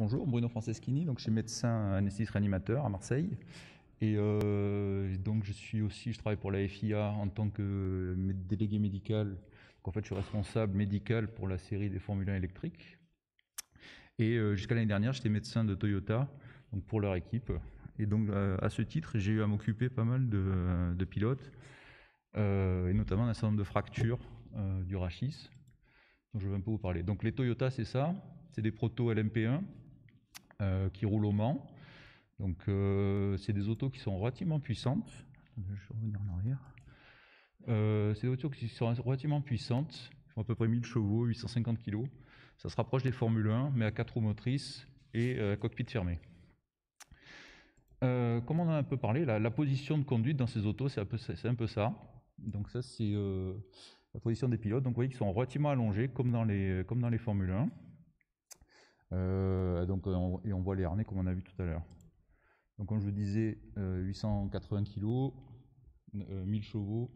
Bonjour, Bruno Franceschini, donc je suis médecin anesthésiste réanimateur à Marseille. Et euh, donc je suis aussi, je travaille pour la FIA en tant que délégué médical. Donc en fait, je suis responsable médical pour la série des Formule 1 électriques. Et euh, jusqu'à l'année dernière, j'étais médecin de Toyota, pour leur équipe. Et donc euh, à ce titre, j'ai eu à m'occuper pas mal de, pilotes, et notamment d'un certain nombre de fractures du rachis. Donc je vais un peu vous parler. Donc les Toyota, c'est ça, c'est des proto LMP1 qui roulent au Mans. Donc, euh, c'est des autos qui sont relativement puissantes. Je vais revenir en arrière. Euh, c'est des autos qui sont relativement puissantes, qui font à peu près 1000 chevaux, 850 kg. Ça se rapproche des Formule 1, mais à 4 roues motrices et euh, cockpit fermé. comme on en a un peu parlé, la, position de conduite dans ces autos, c'est un, peu ça. Donc ça, c'est la position des pilotes. Donc vous voyez qu'ils sont relativement allongés, comme dans les, comme dans les Formule 1. Donc, et on voit les harnais comme on a vu tout à l'heure. Donc comme je vous disais, 880 kg, 1000 chevaux,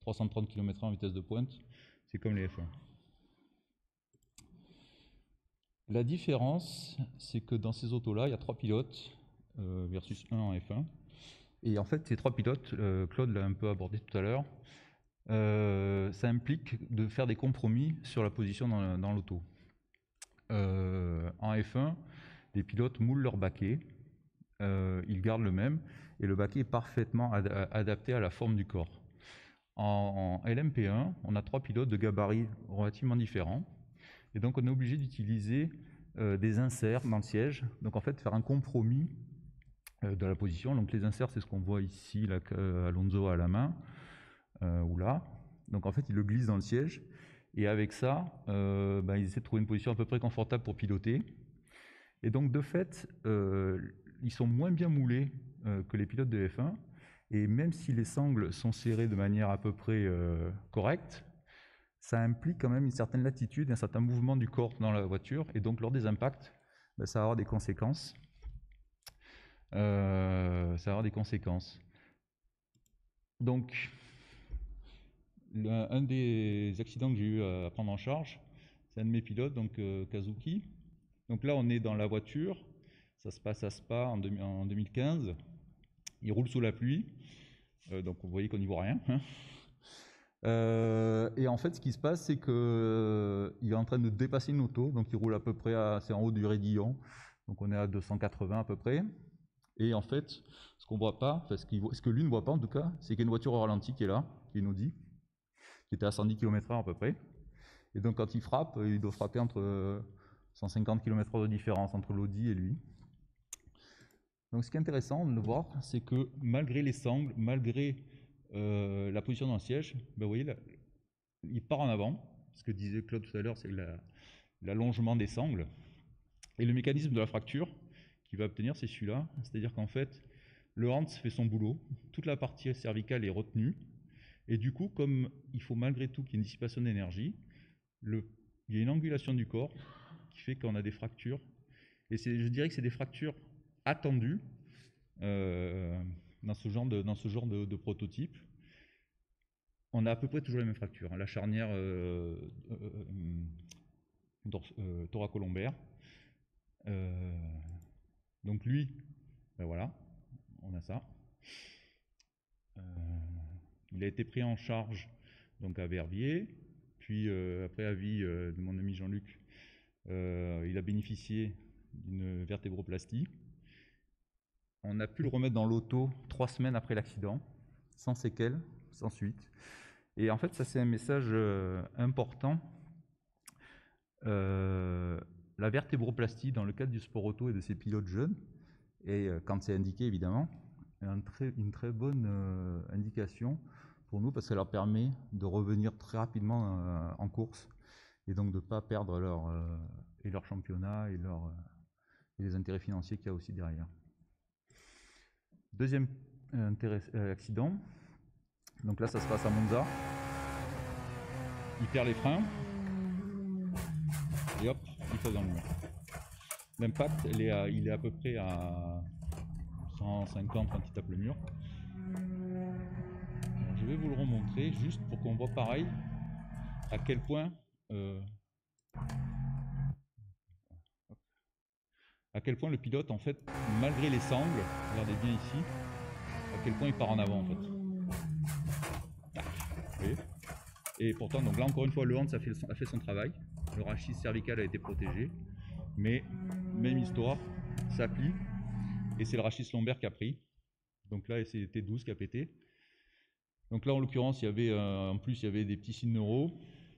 330 km/h en vitesse de pointe, c'est comme les F1. La différence, c'est que dans ces autos-là, il y a trois pilotes euh, versus un en F1. Et en fait, ces trois pilotes, euh, Claude l'a un peu abordé tout à l'heure, euh, ça implique de faire des compromis sur la position dans l'auto. En F1, les pilotes moulent leur baquet, euh, il garde le même, et le baquet est parfaitement adapté à la forme du corps. En, LMP1, on a trois pilotes de gabarits relativement différents, et donc on est obligé d'utiliser euh, des inserts dans le siège, donc en fait faire un compromis euh, de la position. Donc les inserts, c'est ce qu'on voit ici, là, Alonso à la main, ou là. Donc en fait, il le glisse dans le siège, et avec ça, ben, ils essaient de trouver une position à peu près confortable pour piloter. Et donc de fait, ils sont moins bien moulés euh, que les pilotes de F1. Et même si les sangles sont serrées de manière à peu près euh, correcte, ça implique quand même une certaine latitude, un certain mouvement du corps dans la voiture. Et donc, lors des impacts, ben, ça va avoir des conséquences. Euh, ça va avoir des conséquences. Donc, un des accidents que j'ai eu à prendre en charge, c'est un de mes pilotes, donc Kazuki. Donc là, on est dans la voiture, ça se passe à Spa en, 2015. Il roule sous la pluie, euh, donc vous voyez qu'on n'y voit rien. Hein. Euh, et en fait, ce qui se passe, c'est qu'il euh, est en train de dépasser une auto, donc il roule à peu près assez en haut du raidillon, donc on est à 280 à peu près. Et en fait, ce qu'on voit pas, ce, ce que lui ne voit pas en tout cas, c'est qu'il y a une voiture au ralenti qui est là, qui une Audi, qui était à 110 km/h à peu près. Et donc quand il frappe, il doit frapper entre 150 km/h de différence entre l'Audi et lui. Donc ce qui est intéressant de voir, c'est que malgré les sangles, malgré euh, la position le siège, ben, vous voyez, il part en avant. Ce que disait Claude tout à l'heure, c'est l'allongement des sangles. Et le mécanisme de la fracture qu'il va obtenir, c'est celui-là. C'est-à-dire qu'en fait, le Hans fait son boulot, toute la partie cervicale est retenue, et du coup, comme il faut malgré tout qu'il y ait une dissipation d'énergie, il y a une angulation du corps qui fait qu'on a des fractures. Et je dirais que c'est des fractures attendu euh, dans ce genre, de, prototype. On a à peu près toujours les mêmes fractures. Hein. La charnière euh, euh, thoracolombaire. donc lui, ben voilà, on a ça. Il a été pris en charge donc à Verviers, puis après avis de mon ami Jean-Luc, il a bénéficié d'une vertébroplastie. On a pu le remettre dans l'auto trois semaines après l'accident, sans séquelles, sans suite. Et en fait, ça c'est un message euh, important. Euh, la vertébroplastie dans le cadre du sport auto et de ces pilotes jeunes, et euh, quand c'est indiqué évidemment, une très, bonne indication pour nous parce qu'elle leur permet de revenir très rapidement en course et donc de ne pas perdre leur, et leur championnat et, leur, et les intérêts financiers qu'il y a aussi derrière. Deuxième euh, euh, accident. Donc là, ça se passe à Monza. Il perd les freins. Et hop, il passe dans le mur. L'impact, il est à peu près à 150 quand il tape le mur. je vais vous le remontrer juste pour qu'on voit pareil à quel point euh, à quel point le pilote, en fait, malgré les sangles, regardez bien ici, à quel point il part en avant, en fait. Et pourtant, donc là, encore une fois, le Hans a fait, a fait son travail. Le rachis cervical a été protégé. Mais, même histoire, ça plie. Et c'est le rachis lombaire qui a pris. Donc là, c'était 12 qui a pété. Donc là, en l'occurrence, il y avait, euh, en plus, il y avait des petits signes neuraux.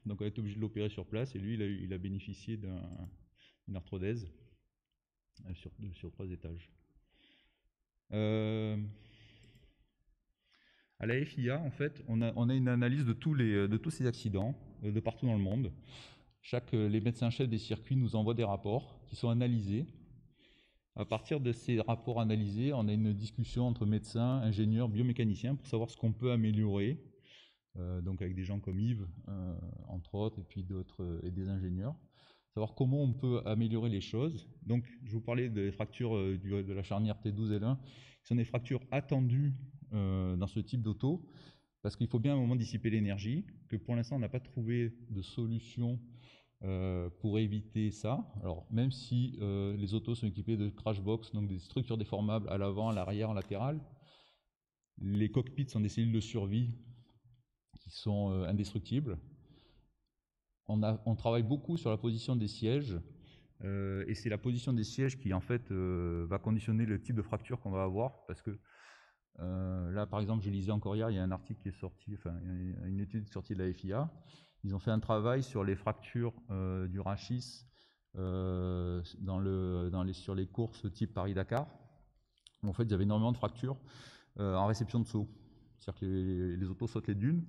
Donc on a été obligé de l'opérer sur place. Et lui, il a, bénéficié d'une arthrodèse euh, sur, trois étages. Euh, à la FIA, en fait, on a, on a, une analyse de tous, les, de tous ces accidents de partout dans le monde. Chaque, les médecins-chefs des circuits nous envoient des rapports qui sont analysés à partir de ces rapports analysés, on a une discussion entre médecins, ingénieurs, biomécaniciens pour savoir ce qu'on peut améliorer. Euh, donc avec des gens comme Yves, euh, entre autres, et puis d'autres, euh, et des ingénieurs. Savoir comment on peut améliorer les choses. Donc je vous parlais des fractures de la charnière T12L1, qui sont des fractures attendues dans ce type d'auto, parce qu'il faut bien à un moment dissiper l'énergie, que pour l'instant on n'a pas trouvé de solution euh, pour éviter ça. Alors, même si euh, les autos sont équipées de crash box, donc des structures déformables à l'avant, à l'arrière, en latéral, les cockpits sont des cellules de survie qui sont euh, indestructibles. On, travaille beaucoup sur la position des sièges, et c'est la position des sièges qui en fait va conditionner le type de fracture qu'on va avoir, parce que là, par exemple, je lisais encore hier, il y a un article qui est sorti, enfin, une étude sortie de la FIA, ils ont fait un travail sur les fractures euh, du rachis euh, dans le, dans les, sur les courses type Paris-Dakar. En fait, il y avait énormément de fractures euh, en réception de saut. C'est-à-dire que les, les, autos sautent les dunes,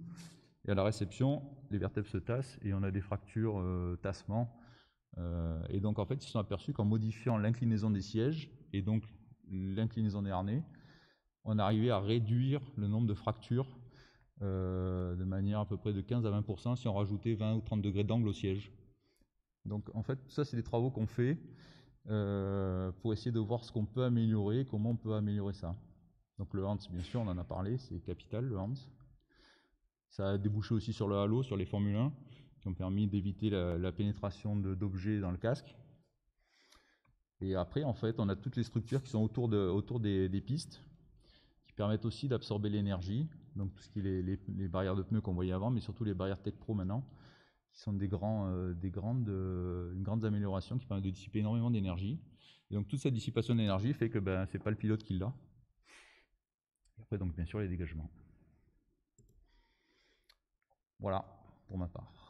et à la réception, les vertèbres se tassent, et on a des fractures tassement. et donc, en fait, ils se sont aperçus qu'en modifiant l'inclinaison des sièges, et donc l'inclinaison des harnais, on arrivait à réduire le nombre de fractures euh, de manière à peu près de 15 à 20% si on rajoutait 20 ou 30 degrés d'angle au siège. Donc en fait, ça c'est des travaux qu'on fait euh, pour essayer de voir ce qu'on peut améliorer, comment on peut améliorer ça. Donc le Hans, bien sûr, on en a parlé, c'est capital le Hans. Ça a débouché aussi sur le halo, sur les Formule 1, qui ont permis d'éviter la, pénétration d'objets dans le casque. Et après, en fait, on a toutes les structures qui sont autour, de, autour des, pistes, permettent aussi d'absorber l'énergie donc tout ce qui est les, barrières de pneus qu'on voyait avant, mais surtout les barrières Tech Pro maintenant, qui sont des, grands, euh, des grandes, euh, qui permettent de dissiper énormément d'énergie. Et donc toute cette dissipation d'énergie fait que ben, ce n'est pas le pilote qui l'a. Et après, donc bien sûr, les dégagements. Voilà, pour ma part.